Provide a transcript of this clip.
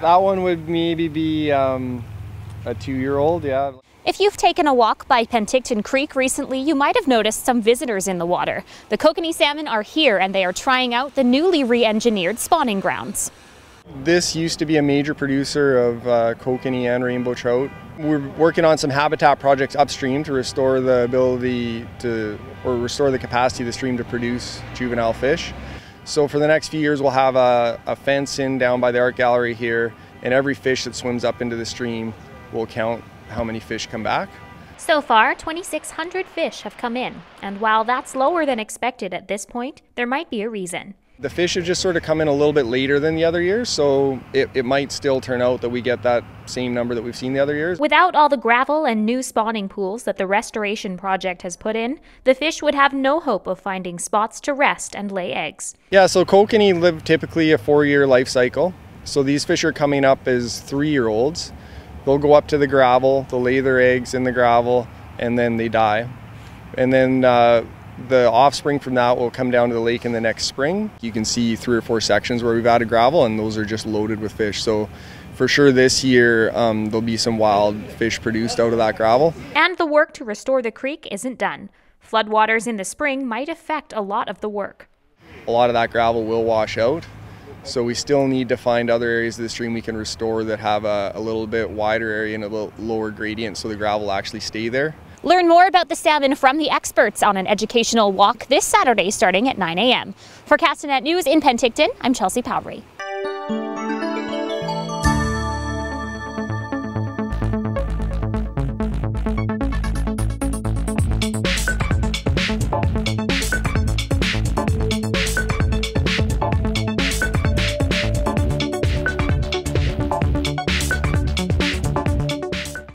That one would maybe be um, a two-year-old, yeah. If you've taken a walk by Penticton Creek recently, you might have noticed some visitors in the water. The kokanee salmon are here and they are trying out the newly re-engineered spawning grounds. This used to be a major producer of uh, kokanee and rainbow trout. We're working on some habitat projects upstream to restore the ability to, or restore the capacity of the stream to produce juvenile fish. So for the next few years, we'll have a, a fence in down by the art gallery here, and every fish that swims up into the stream will count how many fish come back. So far, 2,600 fish have come in, and while that's lower than expected at this point, there might be a reason. The fish have just sort of come in a little bit later than the other years, so it, it might still turn out that we get that same number that we've seen the other years. Without all the gravel and new spawning pools that the restoration project has put in, the fish would have no hope of finding spots to rest and lay eggs. Yeah, so kokanee live typically a four-year life cycle. So these fish are coming up as three-year-olds. They'll go up to the gravel, they'll lay their eggs in the gravel, and then they die. And then uh, the offspring from that will come down to the lake in the next spring. You can see three or four sections where we've added gravel, and those are just loaded with fish. So for sure this year um, there'll be some wild fish produced out of that gravel. And the work to restore the creek isn't done. Floodwaters in the spring might affect a lot of the work. A lot of that gravel will wash out. So we still need to find other areas of the stream we can restore that have a, a little bit wider area and a little lower gradient so the gravel actually stay there. Learn more about the salmon from the experts on an educational walk this Saturday starting at 9 a.m. For Castanet News in Penticton, I'm Chelsea Powry.